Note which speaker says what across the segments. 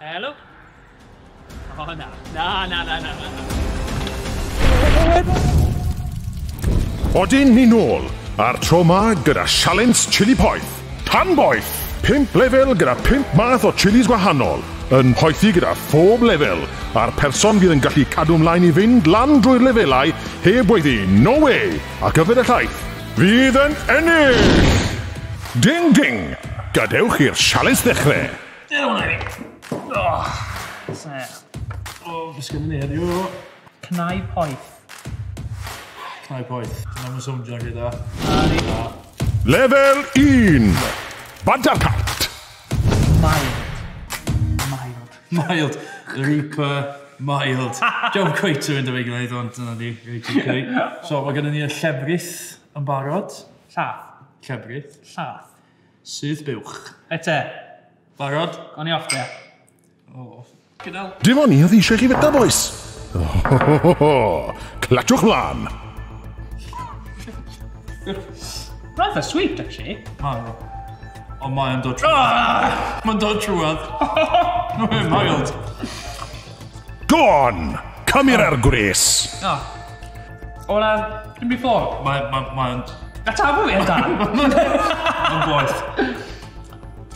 Speaker 1: Helo? O, na. Na, na, na, na. na.
Speaker 2: Odyn ni nôl, a'r tro ma gyda sialens chili poeth. Tan boeth! Pimp lefel gyda pimp math o chilis gwahanol. Yn poethi gyda phob lefel, a'r person fydd yn gallu cadw ymlaen i fynd lan drwy'r lefelau heb wedi no way ar gyfer y llaeth. Fydd yn ennill! Ding ding! Gadewch i'r sialens ddechrau.
Speaker 1: Dyna hwnna i fi. Oh, se.
Speaker 3: O, beth sy'n ni heddiw?
Speaker 1: Cnau poeth.
Speaker 3: Cnau poeth. Dyna mae'n swmdio gyda.
Speaker 2: Lefel 1. Bantercat.
Speaker 1: Mild. Mild.
Speaker 3: Mild. The Reaper. Mild. Diolch cweith yn dyfa i gwneud, ond dyna di. So, mae gennym ni y llefrith yn barod.
Speaker 1: Llath.
Speaker 3: Llefrith.
Speaker 1: Llath.
Speaker 3: Sydd buwch.
Speaker 1: Ete.
Speaker 3: Barod?
Speaker 1: Gwn i off te.
Speaker 2: Dim ond ni oedd eisiau chi feta, boes. Clatiwch mlaen.
Speaker 1: Rather sweet, actually.
Speaker 3: Mae o. Ond ah! mae'n dod trwad. Mae'n dod trwad. Mae'n mild.
Speaker 2: Go on! Cymru'r ar ah. gwres.
Speaker 1: O. Ah. Ola, dim before.
Speaker 3: Mae'n... Mae'n... Mae'n...
Speaker 1: A tafo fi, Dan.
Speaker 3: Mae'n boeth.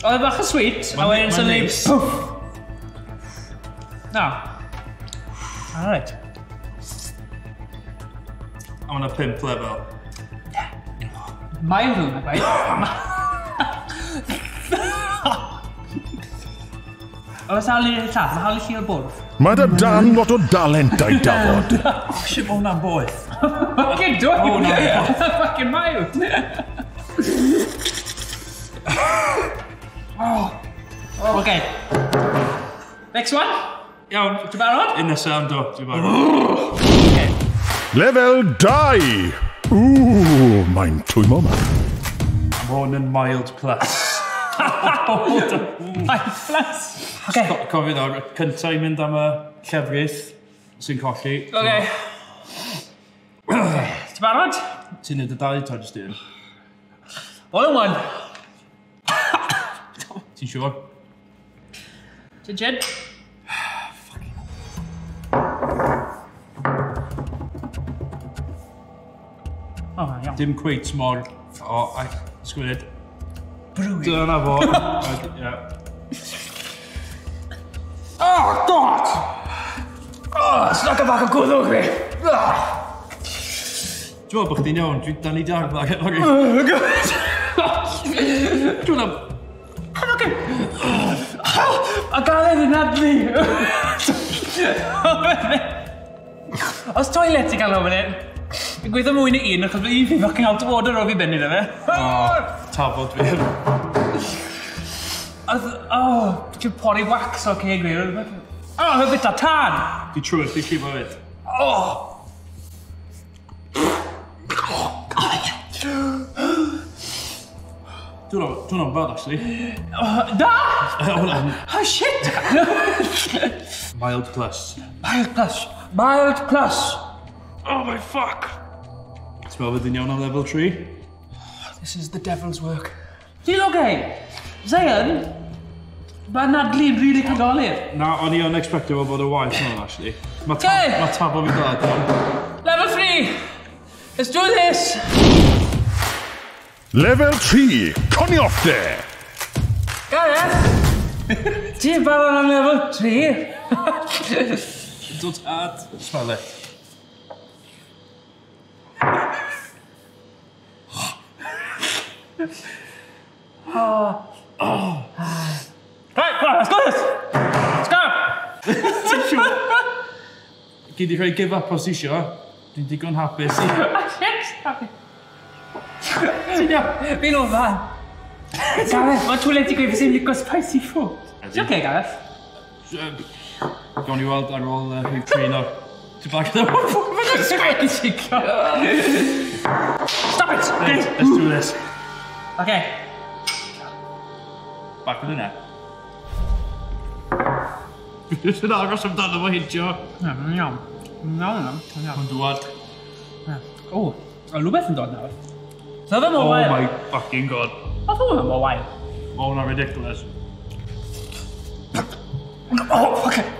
Speaker 1: Oedd bach yn sweet, a wedyn
Speaker 3: sylwi...
Speaker 1: Pwff!
Speaker 3: Now,
Speaker 1: all right. I'm
Speaker 3: gonna pin Plebo. My
Speaker 1: room, right? Oh, Oes a lir ta, mae hal i chi o'r bwrdd.
Speaker 2: Mae dy dan lot o dalent a'i dafod.
Speaker 3: Sio mae hwnna'n boeth.
Speaker 1: Fucking dwy!
Speaker 3: Oh, no, yeah.
Speaker 1: Oh, oh, Fucking mild! oh. oh. Okay. Next one.
Speaker 3: Iawn,
Speaker 1: ti'n barod?
Speaker 3: Un nesaf am do, ti'n barod.
Speaker 2: Lefel 2! Ww, mae'n twymo ma.
Speaker 3: Hwn yn mild plus.
Speaker 1: Mild plus? Okay.
Speaker 3: Co Cofio nawr, cyntaf i mynd am y llefrith sy'n colli. Oce.
Speaker 1: Okay. ti'n barod?
Speaker 3: Ti'n neud y dau to jyst un.
Speaker 1: Bol yn wan.
Speaker 3: Ti'n siŵr?
Speaker 1: Ti'n jed? iawn.
Speaker 3: Dim cweit mor o ai, sgwyd.
Speaker 1: Brwy.
Speaker 3: Dyna fo. Ie.
Speaker 1: Oh, God! Oh, it's not bach o gwddwg fi.
Speaker 3: Dwi'n meddwl bod chdi'n iawn, dwi'n dan i dar bach Dwi'n am...
Speaker 1: Dwi'n. A gael edrych adlu. Os toilet i gael o fan hyn? Fi gweithio mwy na un, achos un fi fucking out of order o fi benni na fe.
Speaker 3: O, tafod fi.
Speaker 1: Oedd, o, ti'n pori wax o ceg fi. O, fe bita tan!
Speaker 3: Di trwy'r, di llifo fe.
Speaker 1: O!
Speaker 3: Dwi'n o'n, dwi'n o'n bad, actually.
Speaker 1: Da! Oh, shit!
Speaker 3: Mild plus.
Speaker 1: Mild plus. Mild plus.
Speaker 3: Oh my fuck. Ti'n meddwl fyddwn iawn am level 3?
Speaker 1: This is the devil's work. Ti'n oge? Zayn? Mae Nadli'n rili really cadolir.
Speaker 3: Na, o'n i o'n expectio fo bod y waith yna, actually. Mae
Speaker 1: tab,
Speaker 3: ma tafo fi dad.
Speaker 1: Level 3! Let's do this!
Speaker 2: Level 3, coni off de!
Speaker 1: Gareth! Ti'n barod am level 3?
Speaker 3: Dwi'n dod at... Smell it. Oh.
Speaker 1: Right, come on, let's go this! Let's go!
Speaker 3: Ti'n siŵr? Gyd i rhoi give up os isio. Dwi'n digon hapus ah,
Speaker 1: i... Ti'n iawn? Fi'n o'n fan. Gareth, mae'n twyled i gweud fes i'n ligo spicy food. Ti'n oce, Gareth?
Speaker 3: Gawn ni weld ar ôl uh, hyn treinor. Ti'n bag yna?
Speaker 1: Mae'n o'n sgwet. Stop it!
Speaker 3: Let's do this.
Speaker 1: Okay.
Speaker 3: Bach yn yna. Beth yn agos amdano fo hidio?
Speaker 1: Na, mae'n iawn. Mae'n iawn yna. Mae'n iawn.
Speaker 3: Mae'n dwad.
Speaker 1: O, o rhywbeth yn dod nawr. So oh fe mor wael.
Speaker 3: Oh my fucking god.
Speaker 1: Oedd hwnna mor wael.
Speaker 3: Mae hwnna ridiculous. Oh, fuck it.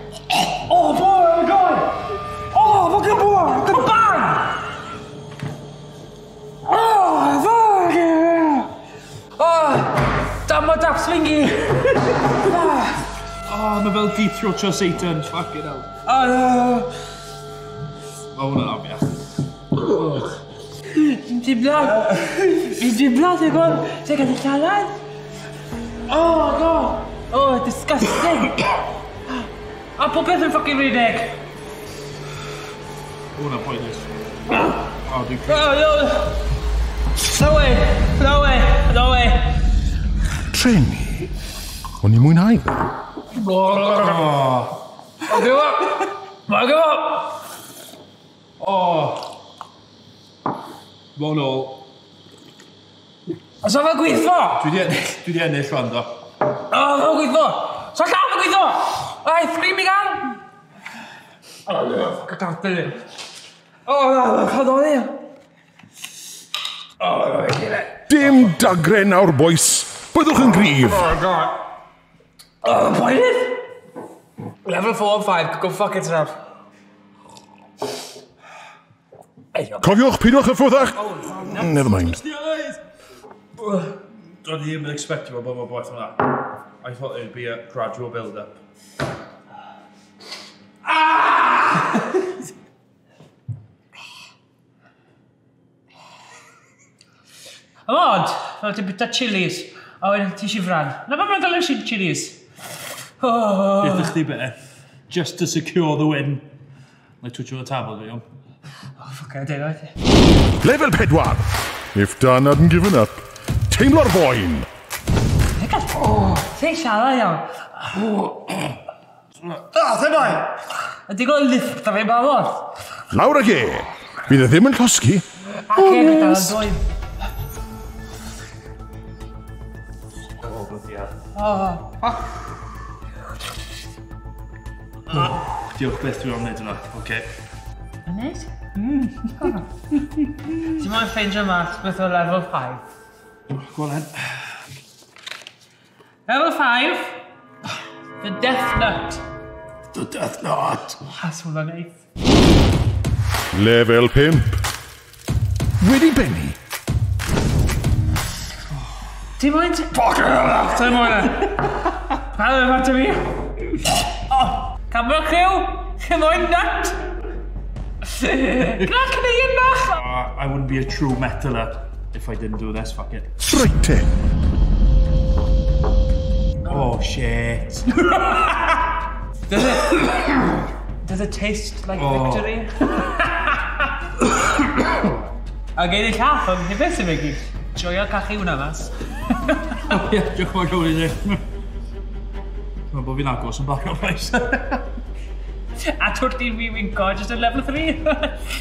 Speaker 3: tap swingy. oh, ah, mae fel deep throat cho Satan. Fucking hell.
Speaker 1: Oh, no.
Speaker 3: Mae hwnna'n
Speaker 1: afiach. Fi'n diblan. Fi'n diblan, ti'n gwybod? Ti'n gallu llalan? Oh, no. Oh, disgusting. A popeth yn ffocin rhedeg.
Speaker 3: Hwna pointless. Oh, dwi'n...
Speaker 1: Oh, no. No way. No way. No way
Speaker 2: treni. o'n i'n mwynhau
Speaker 1: fe. Mae'n gyfo! Mae'n gyfo!
Speaker 3: O! Fo'n ôl.
Speaker 1: Os o'n fe gweithio?
Speaker 3: Dwi di ennill, dwi di ennill fan do.
Speaker 1: O, o'n gweithio! Sa'n llawn o'n gweithio! Ai, ffrim i gael! O, gadadau ni. O, gadadau ni. O, gadadau ni.
Speaker 2: Dim dagre nawr, boys. Byddwch yn
Speaker 1: grif. Appointed? Oh, oh, Level 4 and 5, go fuck it now.
Speaker 2: Cofiwch, pidwch y ffwrddach. Oh, Never mind.
Speaker 3: Do'n i ddim yn expectio bod mae'n boeth hwnna. I thought it'd be a gradual build-up.
Speaker 1: Ah! Ond, fel ti'n bita chilies. A wedyn, ti sifran. Na beth mae'n gael eich chilies? Oh.
Speaker 3: Beth ych chi be? Just to secure the win. Mae twtio y tafel fi, iawn.
Speaker 1: Oh, ffoc, I did
Speaker 2: it. Level 4. If Dan hadn't given up, teimlo'r boen.
Speaker 1: Oh, o, lle siarad iawn.
Speaker 3: O, lle
Speaker 1: boi? Ydy gael lift a fe barod.
Speaker 2: Lawr ag e. Bydd e ddim yn llosgi.
Speaker 1: Ac e gyda'r doi. Oh, bloody hell.
Speaker 3: Diolch beth dwi'n am wneud yna. Oce.
Speaker 1: Yn Ynnes? Hmm. Ti'n mwyn ffeindio mas beth o level 5?
Speaker 3: Gwolen.
Speaker 1: Level 5. The Death Nut.
Speaker 3: The Death Nut.
Speaker 1: Has hwnna'n neud.
Speaker 2: Level 5. Wedi benni.
Speaker 1: Ti'n moyn? Fuck it! Ti'n mwyn e? Pa ddim fat i fi? Camera crew! Ti'n mwyn nut? Gwna cneud bach!
Speaker 3: I wouldn't be a true metaler if I didn't do this, fuck it.
Speaker 2: Right!
Speaker 3: Oh, shit.
Speaker 1: does it... Does it taste like
Speaker 3: oh.
Speaker 1: victory? A geid i llath am hefyd sy'n mynd i. Joio cachu hwnna mas.
Speaker 3: Ie, diolch yn fawr gywir i ni. Mae'n bod fi'n agos yn bach o'r rhaes.
Speaker 1: A twrt i'n fi winco, just yn level 3.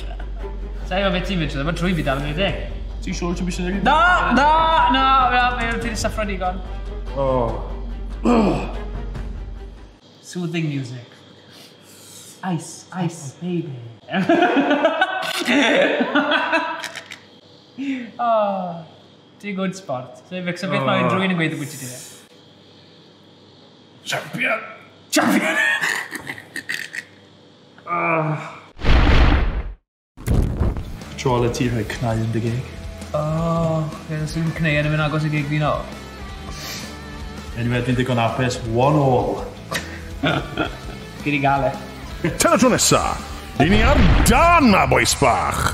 Speaker 1: Sa'i i o beth ti'n mynd mae'n trwy fi dal yn ei
Speaker 3: Ti'n siŵr ti'n bwysig?
Speaker 1: Na, na, na, na, na, ti'n saffro digon.
Speaker 3: Oh.
Speaker 1: Soothing music. Ice, ice, baby. oh. Ti'n good sport. So, fe, so beth mae unrhyw un yn gweithio bwyty ti
Speaker 3: Champion!
Speaker 1: Champion! Ah.
Speaker 3: Tro ala ti rhoi cnau yn dy gig.
Speaker 1: O, fe, sy'n cnau yn mynd agos y gig fi'n o.
Speaker 3: Anyway, dwi'n digon apus, one all.
Speaker 1: Gyd i gael e.
Speaker 2: Tela tro nesa, i ni ar dan a boes bach!